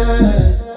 yeah.